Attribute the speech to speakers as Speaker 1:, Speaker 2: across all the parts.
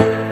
Speaker 1: you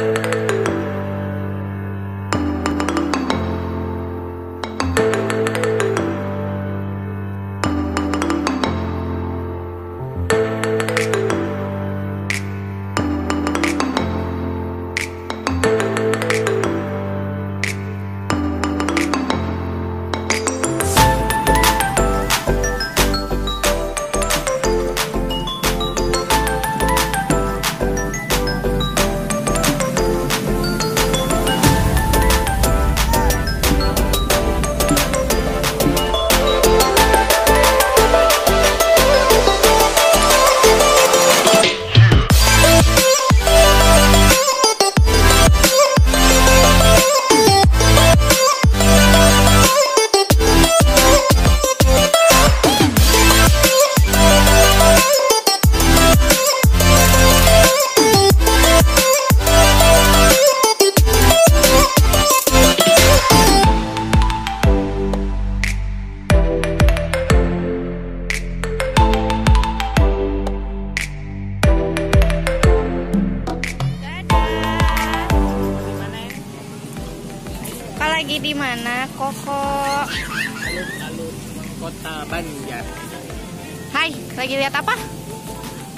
Speaker 2: Hai, lagi lihat apa?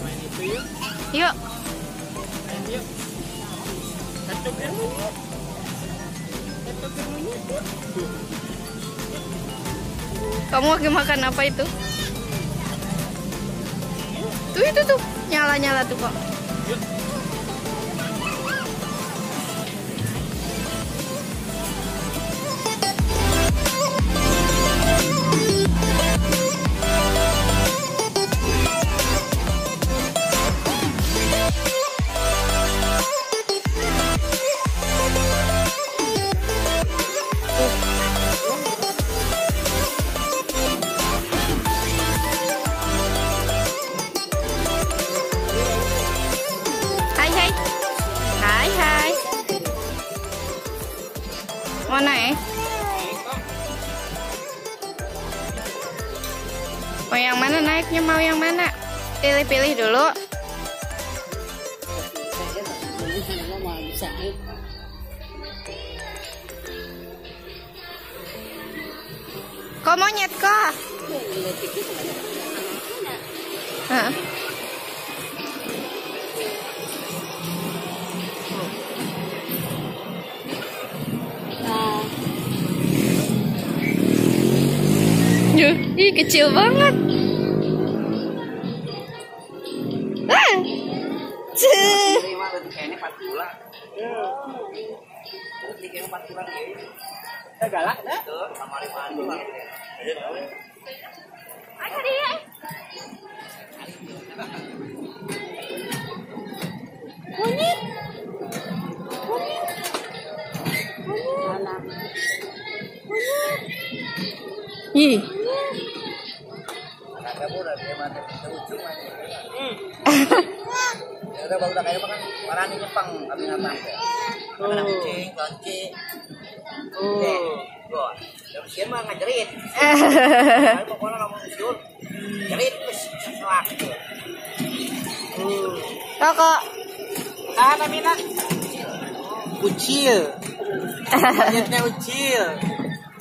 Speaker 1: Main itu yuk,
Speaker 2: Yuk.
Speaker 1: main yuk. Satu germunya. Satu germunya.
Speaker 2: Kamu lagi makan apa itu? Tuh itu tuh, nyala-nyala tuh kok. Naiknya? Mau yang mana? Pilih-pilih dulu. Kok monyet kok? Hah? Ih kecil banget.
Speaker 1: Kita galak dah. Sama lima.
Speaker 2: Ayo dia. Ih.
Speaker 1: Udah kayak. Ya udah baru udah makan marani Jepang kami? Mana kucing, kunci. Mah pokoknya ngomong terus selak. Ah, Namina. Ucil. Monyetnya ucil.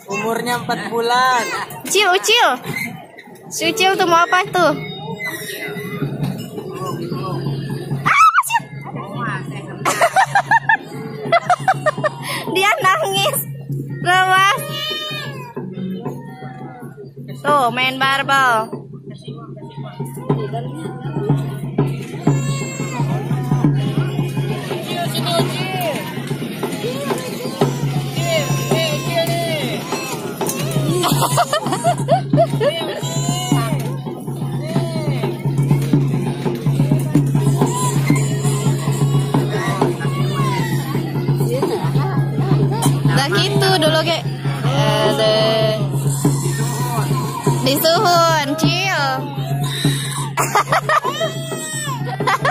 Speaker 1: Umurnya 4 bulan.
Speaker 2: Ucil, ucil. Si ucil tuh mau apa tuh? Dia nangis. Lemas. Tuh, main barbel. Disuhun cil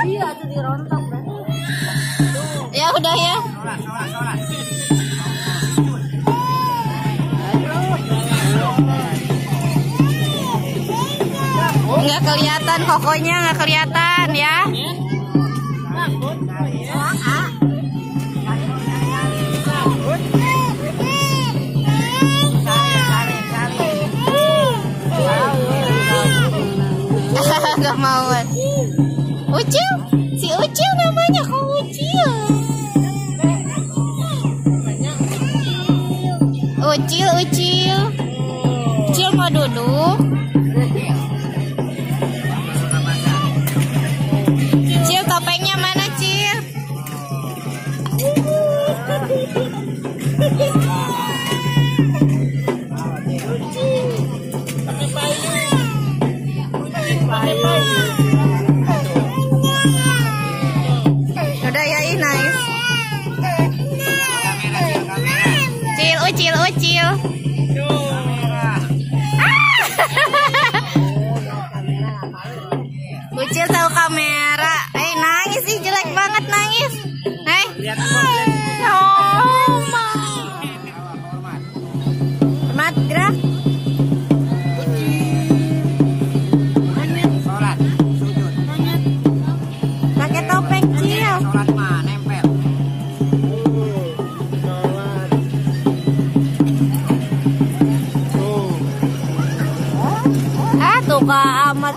Speaker 3: Iya tuh dirontok
Speaker 2: ya udah ya nggak kelihatan kokonya nggak kelihatan ya Ucil, Ucil. Ucil mau duduk. Cil,
Speaker 1: topengnya mana,
Speaker 2: Cil? Tapi
Speaker 1: bayi. Bayi, bayi. dia tahu kamera. Eh nangis sih jelek banget nangis.
Speaker 2: Eh.
Speaker 1: Oh, Hormat gerak.
Speaker 2: Pakai topeng cil. Ah, tuh amat.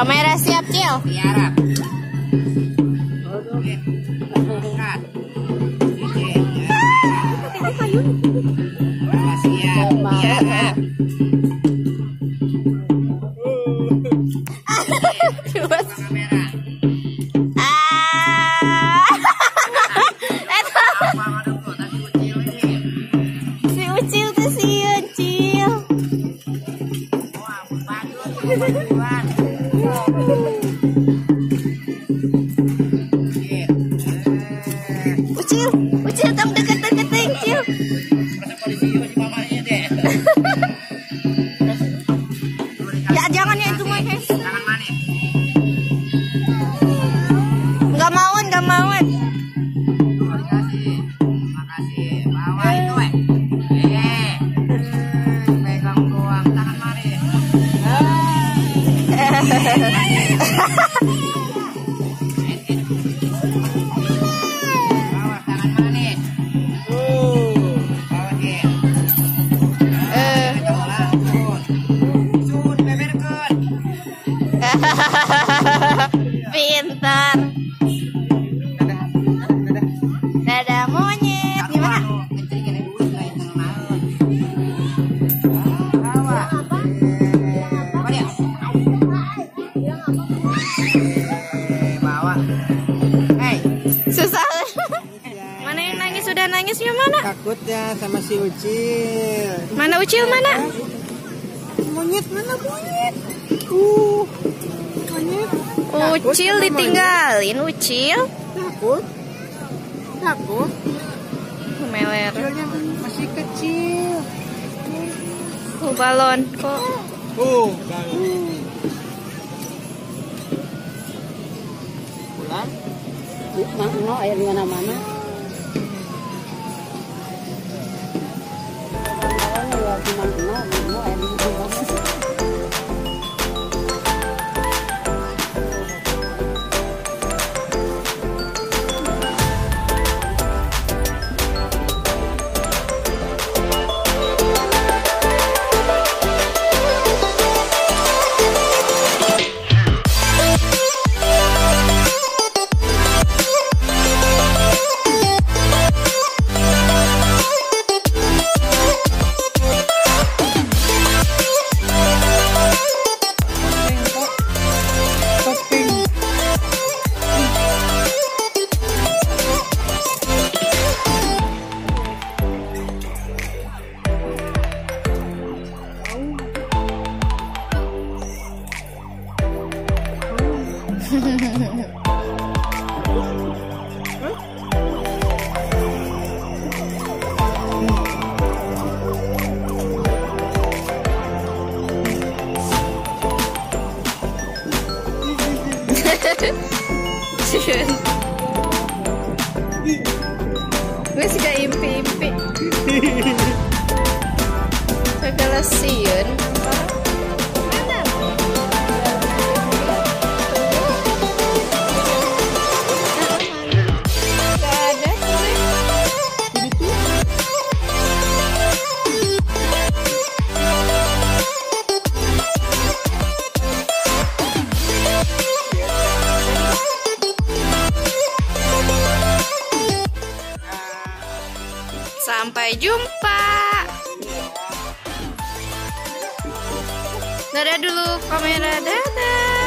Speaker 2: Kamera siap, Cil. Tiarap. kecil mana?
Speaker 3: Monyet mana monyet? Uh, monyet.
Speaker 2: Ucil
Speaker 3: Takut
Speaker 2: ditinggalin, monyet. Ucil.
Speaker 3: Takut. Takut.
Speaker 2: Meler.
Speaker 3: Ucilnya masih kecil.
Speaker 2: Oh, balon kok.
Speaker 3: Oh, balon. Uh. Pulang. Mak, no, air di mana-mana.
Speaker 2: Pag-inom-inom. Schön. Müsste da eben, eben, Dadah dulu kamera, dadah.